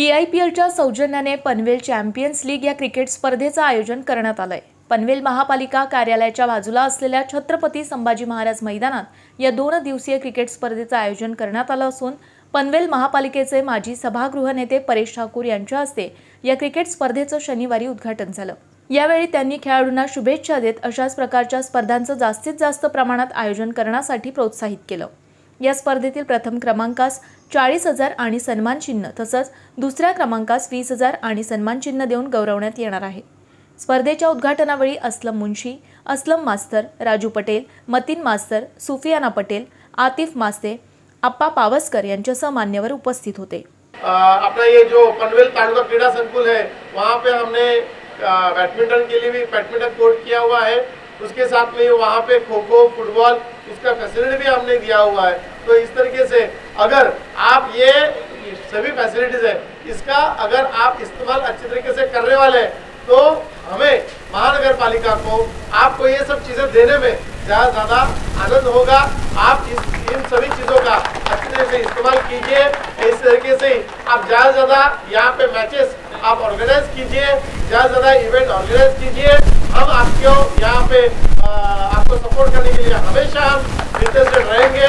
T I P एलच्या सौजन्याने Panvel champions league या क्रिकेट स्पर्धेचं आयोजन करण्यात आलंय. पनवेल महापालिका कार्यालयाच्या बाजूला असलेल्या छत्रपती संभाजी महाराज मैदानात या दोन दिवसीय क्रिकेट स्पर्धेचं आयोजन करण्यात आलं असून पनवेल महापालिकेचे माजी सभागृह नेते परेश ठाकूर यांच्या हस्ते या क्रिकेट स्पर्धेचं शनिवारी उद्घाटन झालं. यावेळी त्यांनी खेळाडूंना शुभेच्छा देत अशाच प्रकारच्या स्पर्धांचं जास्तीत जास्त प्रमाणात आयोजन करण्यासाठी प्रोत्साहित केलं. या स्पर्धेतील प्रथम क्रमांकास चाळीस हजार आणि सन्मान चिन्ह तसंच दुसऱ्या क्रमांकास वीस हजार आणि सन्मान चिन्ह देऊन गौरवण्यात येणार आहे. स्पर्धेच्या उद्घाटनावेळी असलम मुंशी असलम मास्तर राजू पटेल मतीन मास्तर सुफियाना पटेल आतिफ मास्ते आप्पा पावसकर यांच्यासह मान्यवर उपस्थित होते. अपना ये जो पनवेल तालुका क्रीड़ा संकुल है वहाँ पे हमने बैडमिंटन के लिए भी बैडमिंटन कोर्ट किया हुआ है। उसके साथ में वहाँ पे खो खो फुटबॉल, उसका फैसिलिटी भी हमने दिया हुआ है। तो इस तरीके से अगर आप ये सभी फैसिलिटीज़ है, इसका अगर आप इस्तेमाल अच्छे तरीके से करने वाले तो हमें महानगर पालिका को, आपको ये सब चीज़ें देने में ज़्यादा ज़्यादा आनंद होगा। आप इस, इन सभी चीज़ों का अच्छी तरीके से इस्तेमाल कीजिए। इस तरीके से आप ज़्यादा ज़्यादा यहाँ पे मैचेस आप ऑर्गेनाइज कीजिए। ज़्यादा ज़्यादा इवेंट ऑर्गेनाइज कीजिए। हम आपको लिए हमेशा हम से रहेंगे।